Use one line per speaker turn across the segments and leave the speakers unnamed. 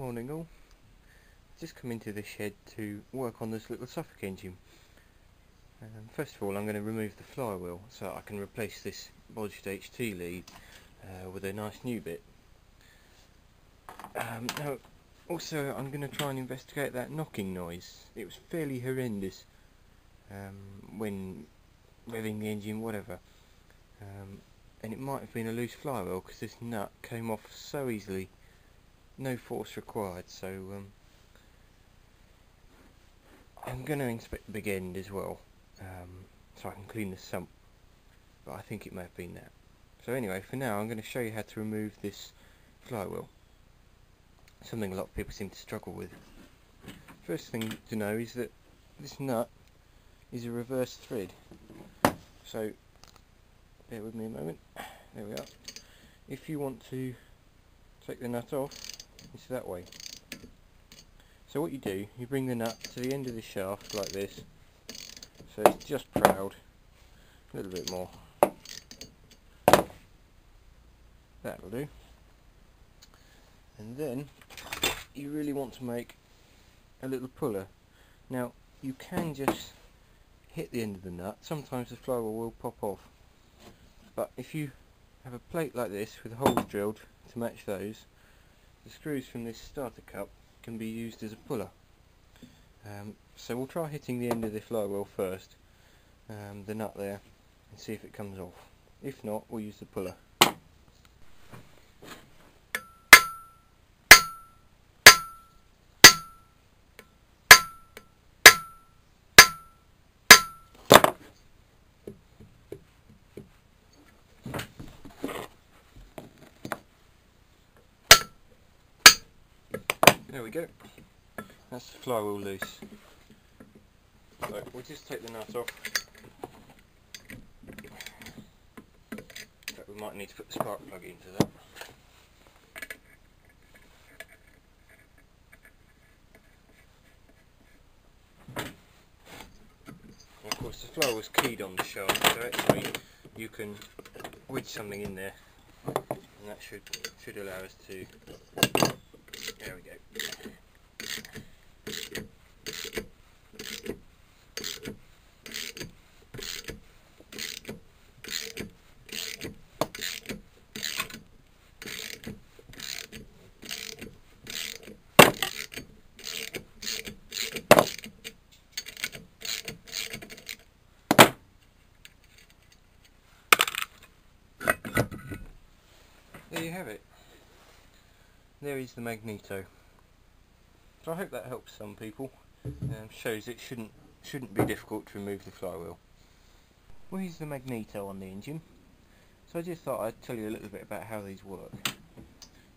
Morning all. Just come into the shed to work on this little Suffolk engine. Um, first of all I'm going to remove the flywheel so I can replace this bodged HT lead uh, with a nice new bit. Um, now also I'm going to try and investigate that knocking noise. It was fairly horrendous um, when revving the engine whatever. Um, and it might have been a loose flywheel because this nut came off so easily no force required so um, I'm going to inspect the big end as well um, so I can clean the sump but I think it may have been that. So anyway for now I'm going to show you how to remove this flywheel something a lot of people seem to struggle with. First thing to know is that this nut is a reverse thread. So bear with me a moment. There we are. If you want to take the nut off it's that way. So what you do, you bring the nut to the end of the shaft like this, so it's just proud, a little bit more. That'll do. And then you really want to make a little puller. Now you can just hit the end of the nut, sometimes the flywheel will pop off. But if you have a plate like this with holes drilled to match those, the screws from this starter cup can be used as a puller. Um, so we'll try hitting the end of the flywheel first, um, the nut there, and see if it comes off. If not, we'll use the puller. There we go. That's the flywheel loose. So we'll just take the nut off. But we might need to put the spark plug into that. And of course the flywheel's keyed on the shaft, so actually you can wedge something in there and that should should allow us to there we go. There you have it there is the magneto. So I hope that helps some people. Um, shows it shouldn't shouldn't be difficult to remove the flywheel. Well here's the magneto on the engine. So I just thought I'd tell you a little bit about how these work.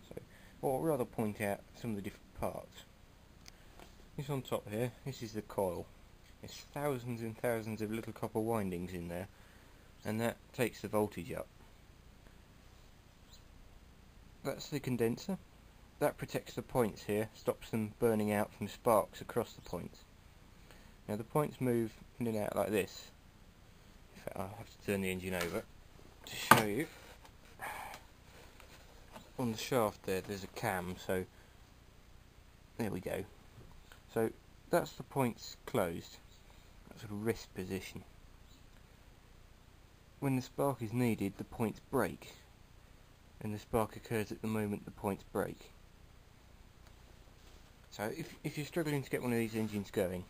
So, or rather point out some of the different parts. This on top here, this is the coil. There's thousands and thousands of little copper windings in there and that takes the voltage up. That's the condenser that protects the points here, stops them burning out from sparks across the points. Now the points move in and out like this. In fact, I'll have to turn the engine over to show you. On the shaft there, there's a cam, so there we go. So that's the points closed, that sort of rest position. When the spark is needed, the points break, and the spark occurs at the moment the points break. So if, if you're struggling to get one of these engines going,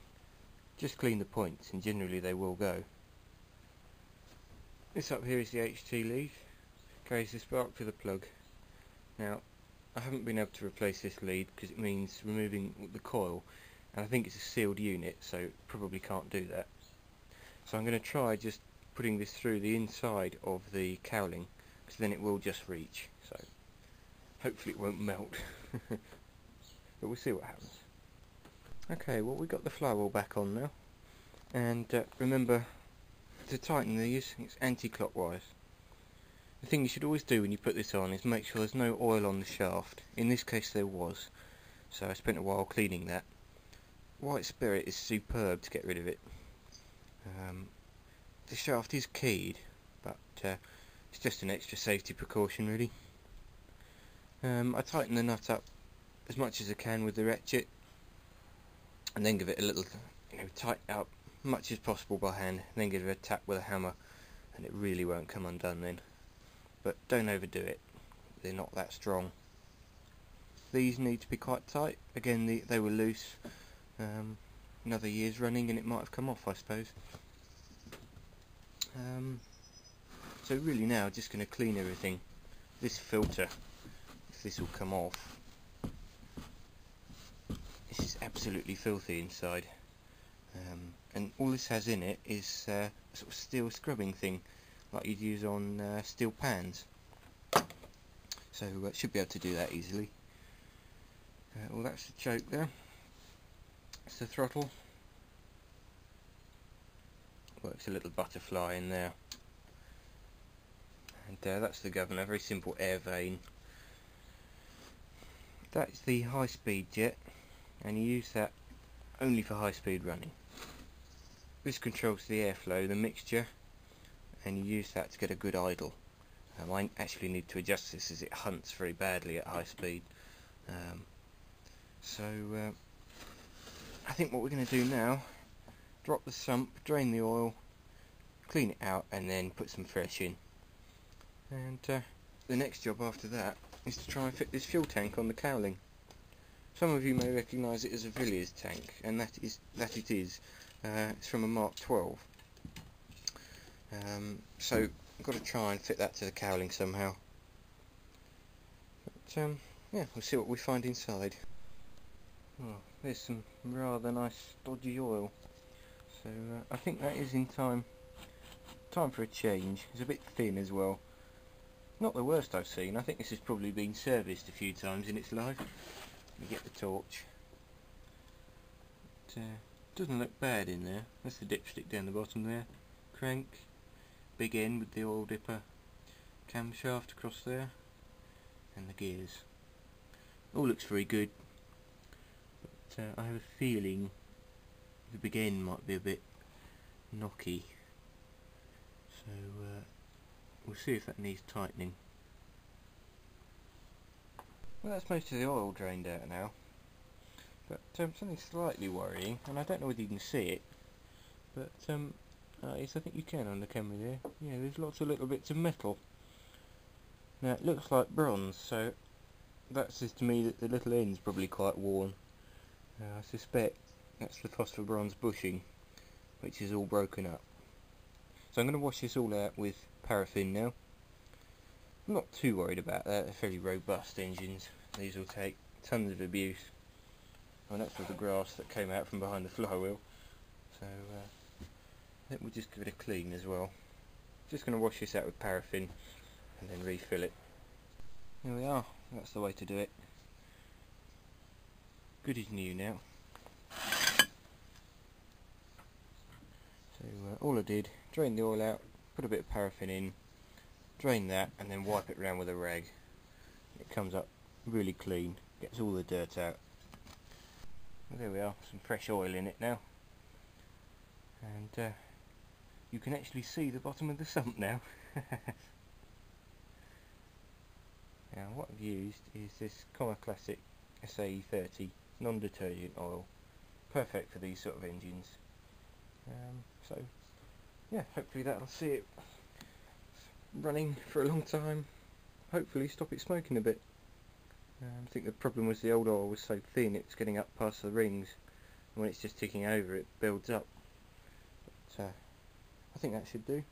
just clean the points and generally they will go. This up here is the HT lead, carries the spark to the plug. Now I haven't been able to replace this lead because it means removing the coil and I think it's a sealed unit so probably can't do that. So I'm going to try just putting this through the inside of the cowling because then it will just reach so hopefully it won't melt. but we'll see what happens. Okay, well we got the flywheel back on now, and uh, remember to tighten these, it's anti-clockwise. The thing you should always do when you put this on is make sure there's no oil on the shaft. In this case there was, so I spent a while cleaning that. White spirit is superb to get rid of it. Um, the shaft is keyed, but uh, it's just an extra safety precaution really. Um, I tightened the nut up as much as I can with the ratchet and then give it a little you know tighten up much as possible by hand and then give it a tap with a hammer and it really won't come undone then. But don't overdo it. They're not that strong. These need to be quite tight. Again the, they were loose um, another year's running and it might have come off I suppose. Um, so really now just going to clean everything. This filter if this will come off this is absolutely filthy inside. Um, and all this has in it is uh, a sort of steel scrubbing thing like you'd use on uh, steel pans. So uh, should be able to do that easily. Uh, well that's the choke there. It's the throttle. Works a little butterfly in there. And uh, that's the governor, very simple air vane. That's the high speed jet and you use that only for high speed running. This controls the airflow, the mixture and you use that to get a good idle. Um, I actually need to adjust this as it hunts very badly at high speed. Um, so uh, I think what we're going to do now drop the sump, drain the oil clean it out and then put some fresh in. And uh, the next job after that is to try and fit this fuel tank on the cowling some of you may recognise it as a Villiers tank and that is that it is. Uh, it's from a Mark 12 um, so I've got to try and fit that to the cowling somehow. But um, yeah we'll see what we find inside. Oh, there's some rather nice dodgy oil. So uh, I think that is in time time for a change. It's a bit thin as well. Not the worst I've seen. I think this has probably been serviced a few times in its life me get the torch. It, uh, doesn't look bad in there. That's the dipstick down the bottom there. Crank. Big end with the oil dipper. Camshaft across there. And the gears. All looks very good. But uh, I have a feeling the big end might be a bit knocky. So uh, we'll see if that needs tightening well that's most of the oil drained out now. But um, something slightly worrying and I don't know whether you can see it but um, uh, yes I think you can on the camera there. Yeah there's lots of little bits of metal. Now it looks like bronze so that says to me that the little end's probably quite worn. Uh, I suspect that's the phosphor bronze bushing which is all broken up. So I'm going to wash this all out with paraffin now not too worried about that, they're fairly robust engines. These will take tons of abuse. And that's with the grass that came out from behind the flywheel. So uh, I think we'll just give it a clean as well. Just going to wash this out with paraffin and then refill it. Here we are, that's the way to do it. Good as new now. So uh, all I did, drain the oil out, put a bit of paraffin in drain that and then wipe it around with a rag. It comes up really clean gets all the dirt out. Well, there we are some fresh oil in it now. And uh, you can actually see the bottom of the sump now. Now what I've used is this Comma Classic SAE30 non-detergent oil. Perfect for these sort of engines. Um, so yeah hopefully that'll see it running for a long time. Hopefully stop it smoking a bit. Um, I think the problem was the old oil was so thin it's getting up past the rings. And when it's just ticking over it builds up. But, uh, I think that should do.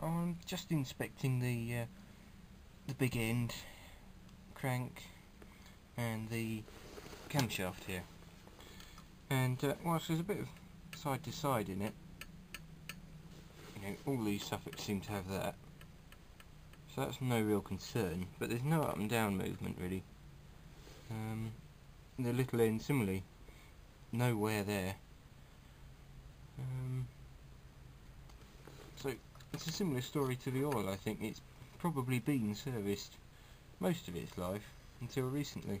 I'm just inspecting the uh, the big end crank and the camshaft here. And uh, whilst there's a bit of side to side in it. You know all these Suffolks seem to have that so that's no real concern, but there's no up and down movement really. Um, the little end similarly, no wear there. Um, so it's a similar story to the oil I think, it's probably been serviced most of its life until recently.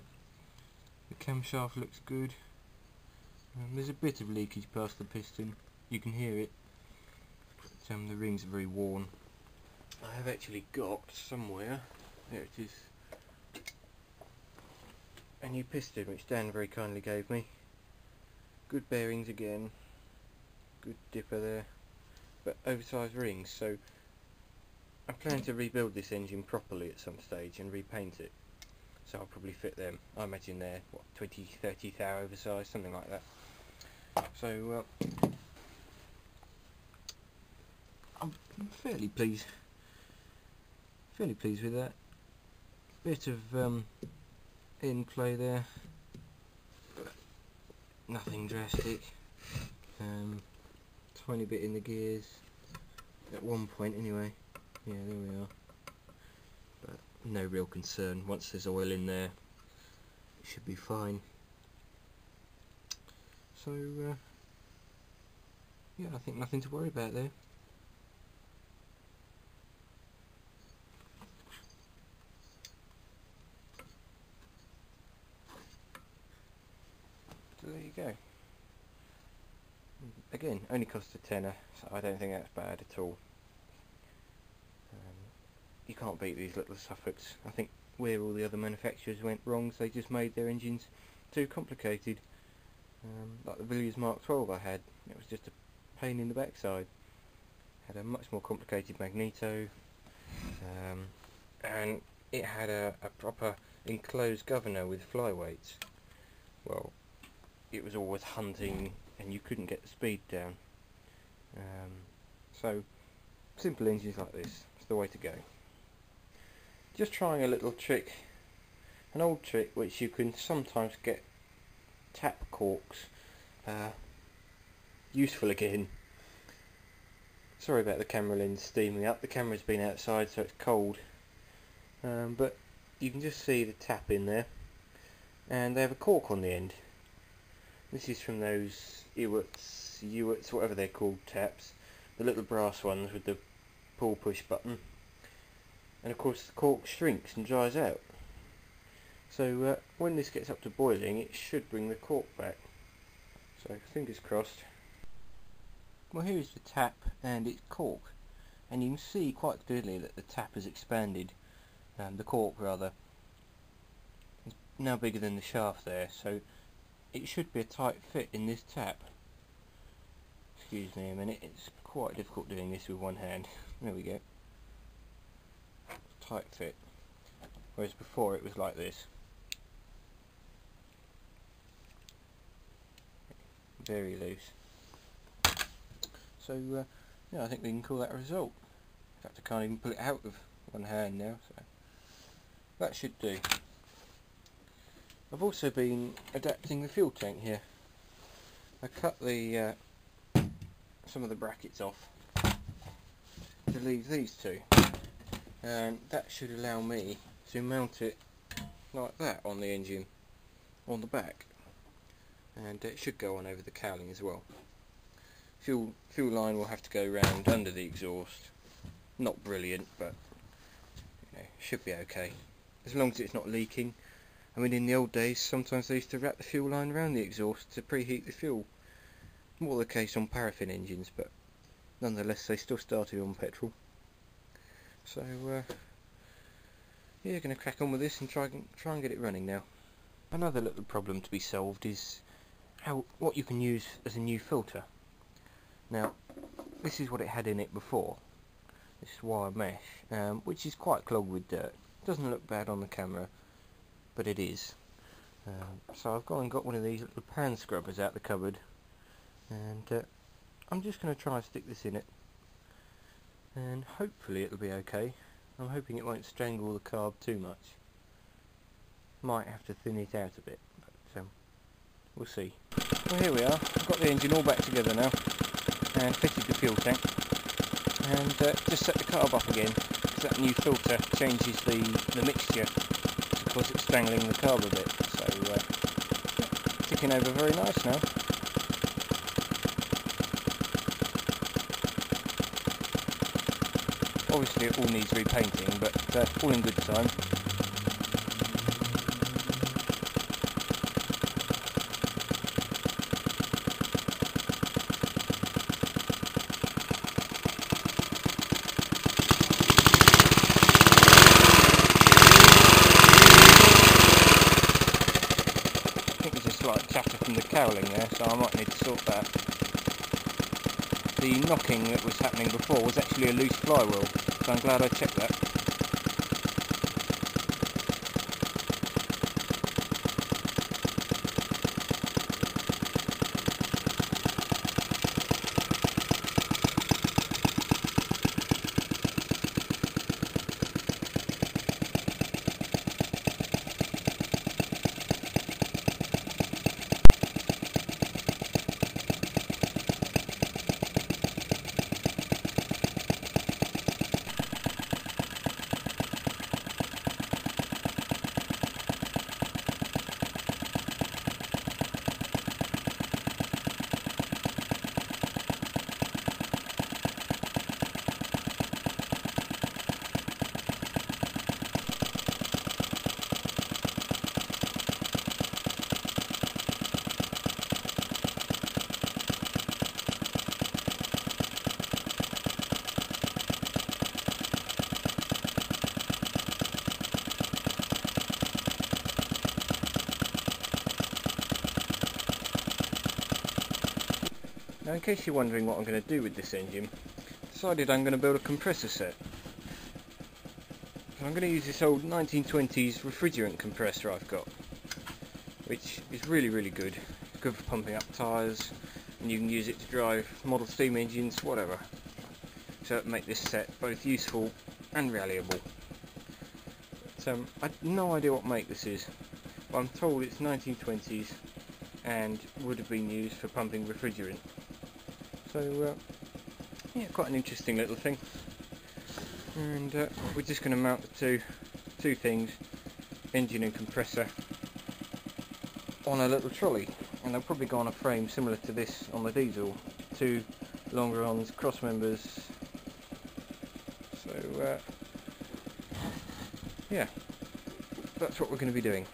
The camshaft looks good. Um, there's a bit of leakage past the piston, you can hear it. But, um, the rings are very worn. I have actually got somewhere, there it is, a new piston which Dan very kindly gave me. Good bearings again, good dipper there, but oversized rings so I plan to rebuild this engine properly at some stage and repaint it. So I'll probably fit them. I imagine they're, what, 20, 30 thou oversized, something like that. So, uh, I'm fairly pleased, fairly pleased with that. Bit of um, in play there, but nothing drastic. Um, tiny bit in the gears, at one point anyway. Yeah, there we are. But no real concern. Once there's oil in there, it should be fine. So, uh, yeah, I think nothing to worry about there. So there you go. Again, only cost a tenner, so I don't think that's bad at all you can't beat these little Suffolks. I think where all the other manufacturers went wrong, they just made their engines too complicated. Um, like the Villiers Mark 12 I had, it was just a pain in the backside. Had a much more complicated magneto, um, and it had a, a proper enclosed governor with flyweights. Well, it was always hunting, and you couldn't get the speed down. Um, so, simple engines like this is the way to go. Just trying a little trick an old trick which you can sometimes get tap corks uh, useful again. Sorry about the camera lens steaming up. The camera's been outside so it's cold. Um, but you can just see the tap in there and they have a cork on the end this is from those Ewarts, Ewarts, whatever they're called taps the little brass ones with the pull push button and of course the cork shrinks and dries out. So uh, when this gets up to boiling it should bring the cork back. So fingers crossed. Well here's the tap and its cork and you can see quite clearly that the tap has expanded, um, the cork rather. It's now bigger than the shaft there so it should be a tight fit in this tap. Excuse me a minute, it's quite difficult doing this with one hand. There we go. Tight fit. Whereas before it was like this. Very loose. So uh, yeah I think we can call that a result. In fact I can't even pull it out with one hand now so that should do I've also been adapting the fuel tank here. I cut the uh, some of the brackets off to leave these two. And that should allow me to mount it like that on the engine on the back. And it should go on over the cowling as well. Fuel fuel line will have to go round under the exhaust. Not brilliant but you know, should be okay. As long as it's not leaking I mean in the old days sometimes they used to wrap the fuel line around the exhaust to preheat the fuel more the case on paraffin engines but nonetheless they still started on petrol so uh, yeah, going to crack on with this and try try and get it running now. Another little problem to be solved is how what you can use as a new filter. Now, this is what it had in it before. This wire mesh, um, which is quite clogged with dirt. Doesn't look bad on the camera, but it is. Um, so I've gone and got one of these little pan scrubbers out the cupboard, and uh, I'm just going to try and stick this in it and hopefully it'll be okay. I'm hoping it won't strangle the carb too much. Might have to thin it out a bit, but um, we'll see. Well here we are, I've got the engine all back together now and fitted the fuel tank and uh, just set the carb up again because that new filter changes the, the mixture because it's strangling the carb a bit so uh, ticking over very nice now. Obviously it all needs repainting, but uh, all in good time. from the cowling there, so I might need to sort that. The knocking that was happening before was actually a loose flywheel, so I'm glad I checked that. Now in case you're wondering what I'm going to do with this engine, I decided I'm going to build a compressor set. So I'm going to use this old 1920s refrigerant compressor I've got, which is really really good. Good for pumping up tyres, and you can use it to drive model steam engines, whatever. So it'll make this set both useful and reliable. So um, I have no idea what make this is, but I'm told it's 1920s and would have been used for pumping refrigerant. So, uh, yeah, quite an interesting little thing. And uh, we're just going to mount the two, two things, engine and compressor, on a little trolley. And they'll probably go on a frame similar to this on the diesel. Two longerons, cross members. So, uh, yeah, that's what we're going to be doing.